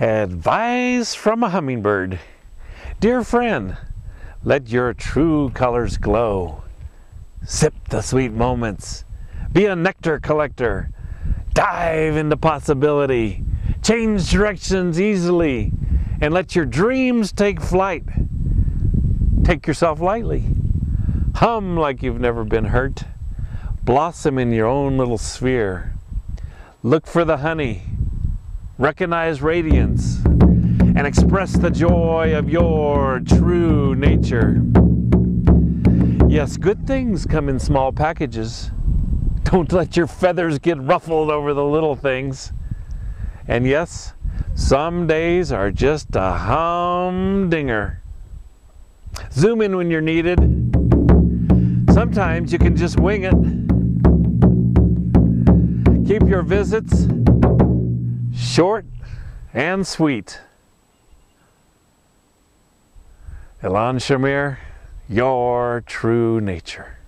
Advice from a hummingbird. Dear friend, let your true colors glow. Sip the sweet moments. Be a nectar collector. Dive into possibility. Change directions easily. And let your dreams take flight. Take yourself lightly. Hum like you've never been hurt. Blossom in your own little sphere. Look for the honey. Recognize radiance. And express the joy of your true nature. Yes, good things come in small packages. Don't let your feathers get ruffled over the little things. And yes, some days are just a humdinger. Zoom in when you're needed. Sometimes you can just wing it. Keep your visits short and sweet. Ilan Shamir, your true nature.